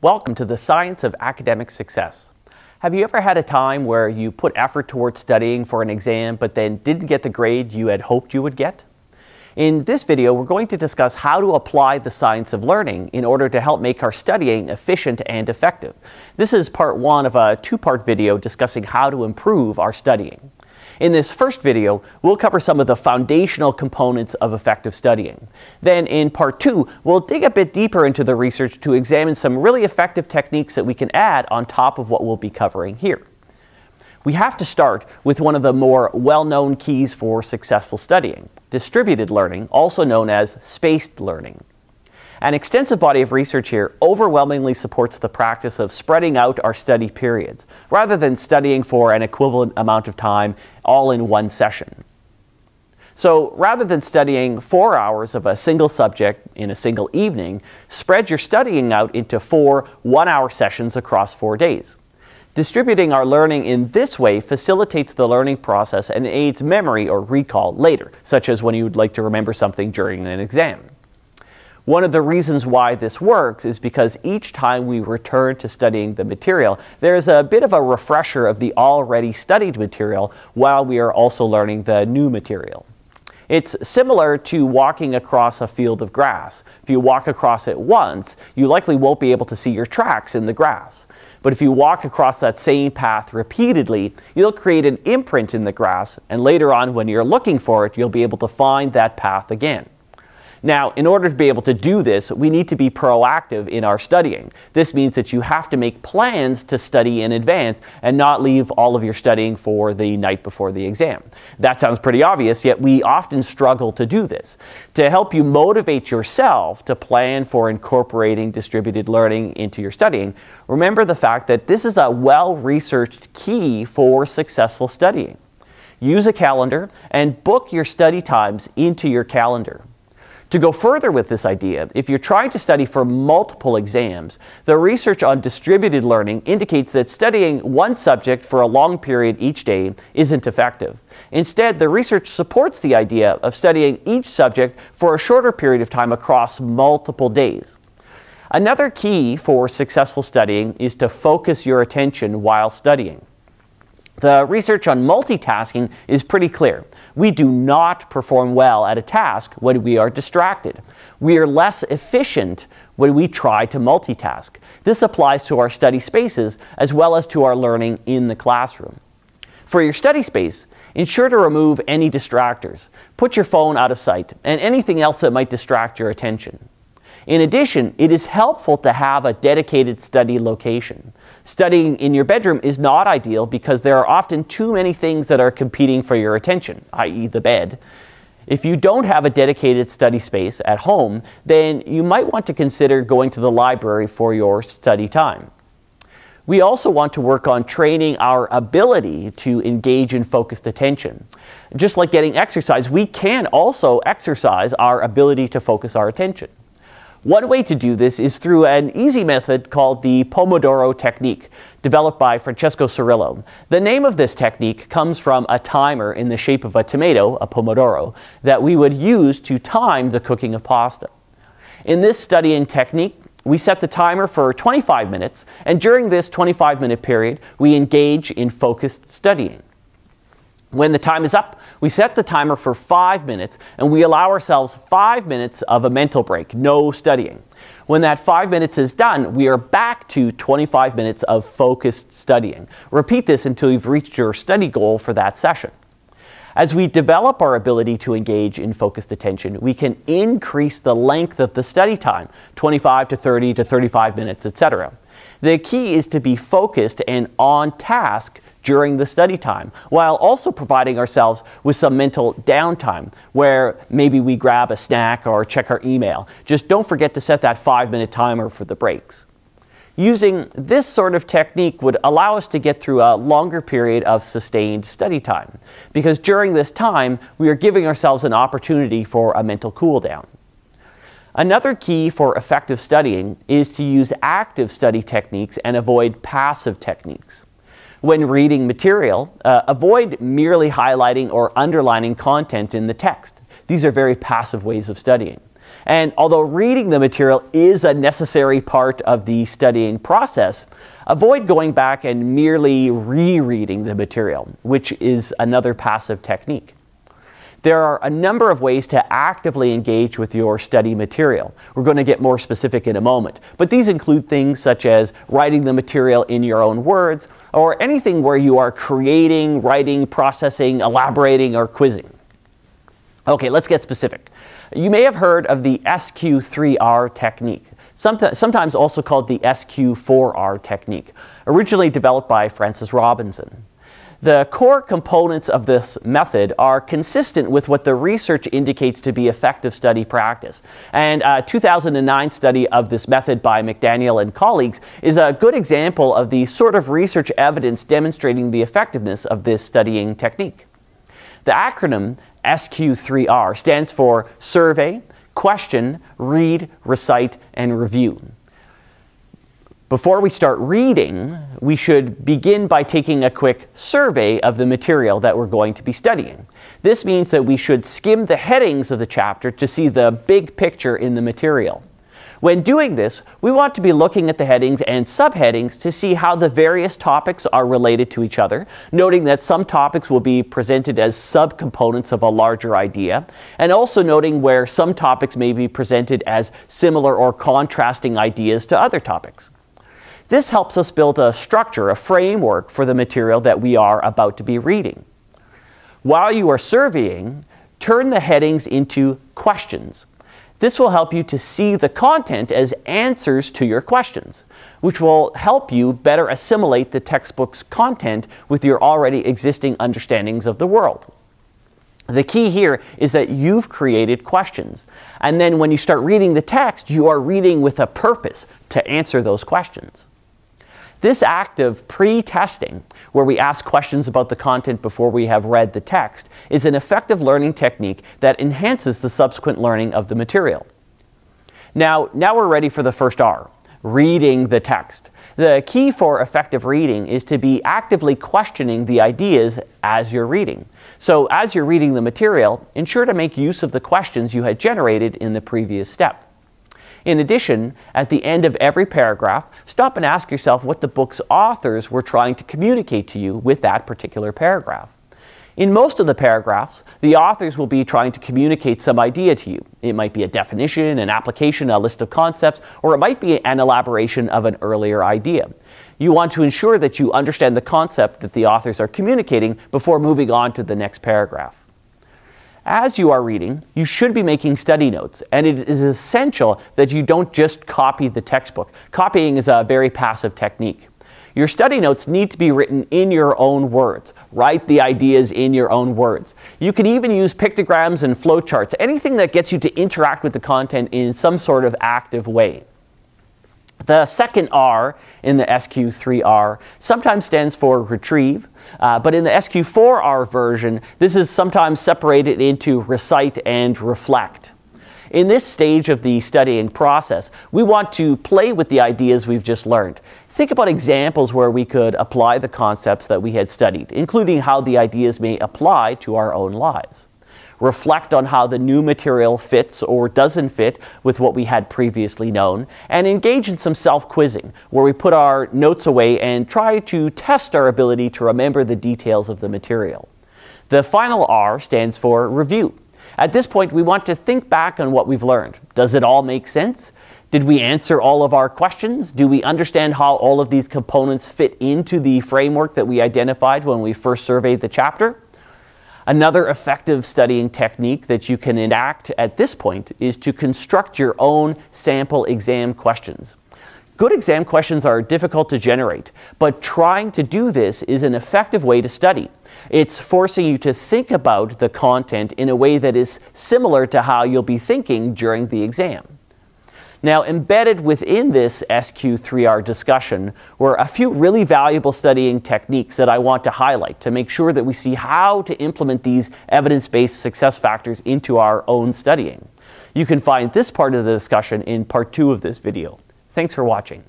Welcome to the Science of Academic Success. Have you ever had a time where you put effort towards studying for an exam but then didn't get the grade you had hoped you would get? In this video, we're going to discuss how to apply the science of learning in order to help make our studying efficient and effective. This is part one of a two-part video discussing how to improve our studying. In this first video, we'll cover some of the foundational components of effective studying. Then in part two, we'll dig a bit deeper into the research to examine some really effective techniques that we can add on top of what we'll be covering here. We have to start with one of the more well-known keys for successful studying, distributed learning, also known as spaced learning. An extensive body of research here overwhelmingly supports the practice of spreading out our study periods, rather than studying for an equivalent amount of time all in one session. So rather than studying four hours of a single subject in a single evening, spread your studying out into four one-hour sessions across four days. Distributing our learning in this way facilitates the learning process and aids memory or recall later, such as when you would like to remember something during an exam. One of the reasons why this works is because each time we return to studying the material, there is a bit of a refresher of the already studied material while we are also learning the new material. It's similar to walking across a field of grass. If you walk across it once, you likely won't be able to see your tracks in the grass. But if you walk across that same path repeatedly, you'll create an imprint in the grass, and later on, when you're looking for it, you'll be able to find that path again. Now, in order to be able to do this, we need to be proactive in our studying. This means that you have to make plans to study in advance and not leave all of your studying for the night before the exam. That sounds pretty obvious, yet we often struggle to do this. To help you motivate yourself to plan for incorporating distributed learning into your studying, remember the fact that this is a well-researched key for successful studying. Use a calendar and book your study times into your calendar. To go further with this idea, if you're trying to study for multiple exams, the research on distributed learning indicates that studying one subject for a long period each day isn't effective. Instead, the research supports the idea of studying each subject for a shorter period of time across multiple days. Another key for successful studying is to focus your attention while studying. The research on multitasking is pretty clear. We do not perform well at a task when we are distracted. We are less efficient when we try to multitask. This applies to our study spaces as well as to our learning in the classroom. For your study space, ensure to remove any distractors. Put your phone out of sight and anything else that might distract your attention. In addition, it is helpful to have a dedicated study location. Studying in your bedroom is not ideal because there are often too many things that are competing for your attention, i.e. the bed. If you don't have a dedicated study space at home, then you might want to consider going to the library for your study time. We also want to work on training our ability to engage in focused attention. Just like getting exercise, we can also exercise our ability to focus our attention. One way to do this is through an easy method called the Pomodoro technique, developed by Francesco Cirillo. The name of this technique comes from a timer in the shape of a tomato, a pomodoro, that we would use to time the cooking of pasta. In this studying technique, we set the timer for 25 minutes, and during this 25 minute period, we engage in focused studying. When the time is up, we set the timer for five minutes and we allow ourselves five minutes of a mental break, no studying. When that five minutes is done, we are back to 25 minutes of focused studying. Repeat this until you've reached your study goal for that session. As we develop our ability to engage in focused attention, we can increase the length of the study time, 25 to 30 to 35 minutes, etc. The key is to be focused and on task during the study time, while also providing ourselves with some mental downtime where maybe we grab a snack or check our email. Just don't forget to set that five minute timer for the breaks. Using this sort of technique would allow us to get through a longer period of sustained study time, because during this time, we are giving ourselves an opportunity for a mental cool down. Another key for effective studying is to use active study techniques and avoid passive techniques when reading material, uh, avoid merely highlighting or underlining content in the text. These are very passive ways of studying. And although reading the material is a necessary part of the studying process, avoid going back and merely rereading the material, which is another passive technique. There are a number of ways to actively engage with your study material. We're going to get more specific in a moment, but these include things such as writing the material in your own words or anything where you are creating, writing, processing, elaborating, or quizzing. Okay, let's get specific. You may have heard of the SQ3R technique, sometimes also called the SQ4R technique, originally developed by Francis Robinson. The core components of this method are consistent with what the research indicates to be effective study practice. And uh, a 2009 study of this method by McDaniel and colleagues is a good example of the sort of research evidence demonstrating the effectiveness of this studying technique. The acronym SQ3R stands for Survey, Question, Read, Recite, and Review. Before we start reading, we should begin by taking a quick survey of the material that we're going to be studying. This means that we should skim the headings of the chapter to see the big picture in the material. When doing this, we want to be looking at the headings and subheadings to see how the various topics are related to each other, noting that some topics will be presented as subcomponents of a larger idea, and also noting where some topics may be presented as similar or contrasting ideas to other topics. This helps us build a structure, a framework for the material that we are about to be reading. While you are surveying, turn the headings into questions. This will help you to see the content as answers to your questions, which will help you better assimilate the textbook's content with your already existing understandings of the world. The key here is that you've created questions. And then when you start reading the text, you are reading with a purpose to answer those questions. This act of pre-testing, where we ask questions about the content before we have read the text, is an effective learning technique that enhances the subsequent learning of the material. Now, now we're ready for the first R, reading the text. The key for effective reading is to be actively questioning the ideas as you're reading. So as you're reading the material, ensure to make use of the questions you had generated in the previous step. In addition, at the end of every paragraph, stop and ask yourself what the book's authors were trying to communicate to you with that particular paragraph. In most of the paragraphs, the authors will be trying to communicate some idea to you. It might be a definition, an application, a list of concepts, or it might be an elaboration of an earlier idea. You want to ensure that you understand the concept that the authors are communicating before moving on to the next paragraph. As you are reading, you should be making study notes, and it is essential that you don't just copy the textbook. Copying is a very passive technique. Your study notes need to be written in your own words. Write the ideas in your own words. You can even use pictograms and flowcharts, anything that gets you to interact with the content in some sort of active way. The second R in the SQ3R sometimes stands for retrieve, uh, but in the SQ4R version, this is sometimes separated into recite and reflect. In this stage of the studying process, we want to play with the ideas we've just learned. Think about examples where we could apply the concepts that we had studied, including how the ideas may apply to our own lives reflect on how the new material fits or doesn't fit with what we had previously known, and engage in some self-quizzing, where we put our notes away and try to test our ability to remember the details of the material. The final R stands for review. At this point, we want to think back on what we've learned. Does it all make sense? Did we answer all of our questions? Do we understand how all of these components fit into the framework that we identified when we first surveyed the chapter? Another effective studying technique that you can enact at this point is to construct your own sample exam questions. Good exam questions are difficult to generate, but trying to do this is an effective way to study. It's forcing you to think about the content in a way that is similar to how you'll be thinking during the exam. Now, embedded within this SQ3R discussion were a few really valuable studying techniques that I want to highlight to make sure that we see how to implement these evidence-based success factors into our own studying. You can find this part of the discussion in part two of this video. Thanks for watching.